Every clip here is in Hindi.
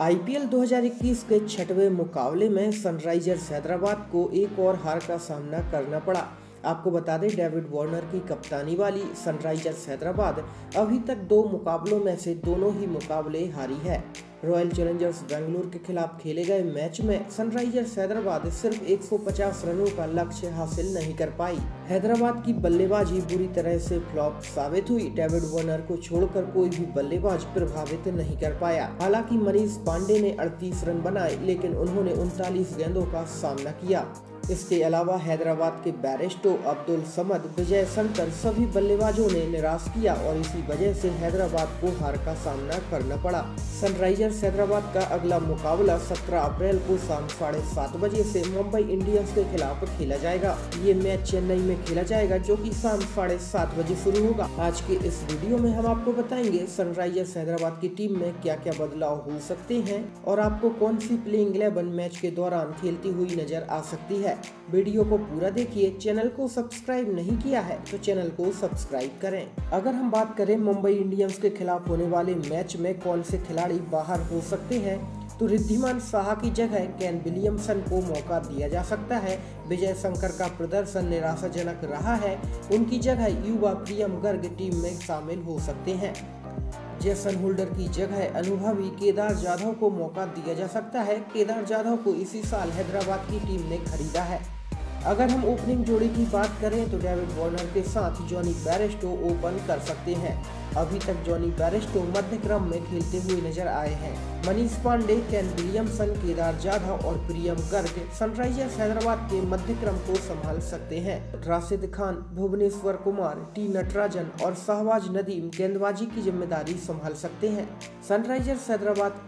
आईपीएल 2021 के छठवें मुकाबले में सनराइजर्स हैदराबाद को एक और हार का सामना करना पड़ा। आपको बता दें, डेविड वार्नर की कप्तानी वाली सनराइजर्स हैदराबाद अभी तक दो मुकाबलों में से दोनों ही मुकाबले हारी है। रॉयल चैलेंजर्स बेंगलुरु के खिलाफ खेले गए मैच में सनराइजर्स हैदराबाद सिर्फ़ 150 रनों का लक्ष्य हासिल नहीं कर पाई। हैदराबाद की बल्लेबाजी बुरी तरह से फ्लॉप साबित हुई। डेविड वॉर्नर को छोड़कर कोई भी बल्लेबाज प्रभावित नहीं कर पाया। हालाँकि मनीष पांडे ने 38 रन बनाए, लेकिन उन्होंने उनतालीस गेंदों का सामना किया। इसके अलावा हैदराबाद के बैरिस्टो अब्दुल समद, विजय शंकर सभी बल्लेबाजों ने निराश किया और इसी वजह से हैदराबाद को हार का सामना करना पड़ा। सनराइजर्स हैदराबाद का अगला मुकाबला 17 अप्रैल को शाम साढ़े सात बजे से मुंबई इंडियंस के खिलाफ खेला जाएगा। ये मैच चेन्नई में खेला जाएगा, जो कि शाम साढ़े सात बजे शुरू होगा। आज के इस वीडियो में हम आपको बताएँगे सनराइजर्स हैदराबाद की टीम में क्या क्या बदलाव हो सकते हैं और आपको कौन सी प्लेइंग इलेवन मैच के दौरान खेलती हुई नज़र आ सकती है। वीडियो को पूरा देखिए, चैनल को सब्सक्राइब नहीं किया है तो चैनल को सब्सक्राइब करें। अगर हम बात करें मुंबई इंडियंस के खिलाफ होने वाले मैच में कौन से खिलाड़ी बाहर हो सकते हैं तो रिद्धिमान शाह की जगह कैन विलियमसन को मौका दिया जा सकता है। विजय शंकर का प्रदर्शन निराशाजनक रहा है, उनकी जगह युवा प्रियम गर्ग टीम में शामिल हो सकते हैं। जेसन होल्डर की जगह अनुभवी केदार जाधव को मौका दिया जा सकता है। केदार जाधव को इसी साल हैदराबाद की टीम ने खरीदा है। अगर हम ओपनिंग जोड़ी की बात करें तो डेविड वार्नर के साथ जॉनी बैरिस्टो ओपन कर सकते हैं। अभी तक जॉनी बैरिस्टो मध्य क्रम में खेलते हुए नज़र आए हैं। मनीष पांडे, कैन विलियमसन, केदार जाधव और प्रियम गर्ग सनराइजर्स हैदराबाद के मध्य क्रम को संभाल सकते हैं। राशिद खान, भुवनेश्वर कुमार, टी नटराजन और शहबाज नदीम गेंदबाजी की ज़िम्मेदारी संभाल सकते हैं। सनराइजर्स हैदराबाद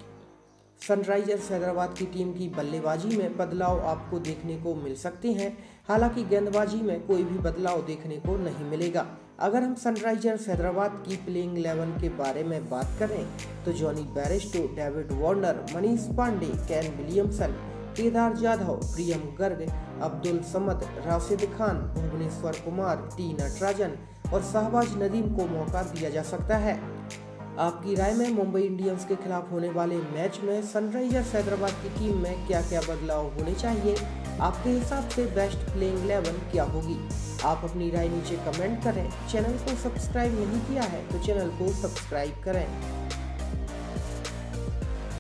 सनराइजर्स हैदराबाद की टीम की बल्लेबाजी में बदलाव आपको देखने को मिल सकते हैं। हालाँकि गेंदबाजी में कोई भी बदलाव देखने को नहीं मिलेगा। अगर हम सनराइजर्स हैदराबाद की प्लेइंग इलेवन के बारे में बात करें तो Jonny Bairstow, David Warner, Manish Pandey, Kane Williamson, Kedar Jadhav, Priyam Garg, Abdul Samad, Rashid Khan, Bhuvneshwar Kumar T Natarajan और शहबाज नदीम को मौका दिया जा सकता है। आपकी राय में मुंबई इंडियंस के खिलाफ होने वाले मैच में सनराइजर्स हैदराबाद की टीम में क्या क्या बदलाव होने चाहिए? आपके हिसाब से बेस्ट प्लेइंग इलेवन क्या होगी? आप अपनी राय नीचे कमेंट करें। चैनल को सब्सक्राइब नहीं किया है तो चैनल को सब्सक्राइब करें।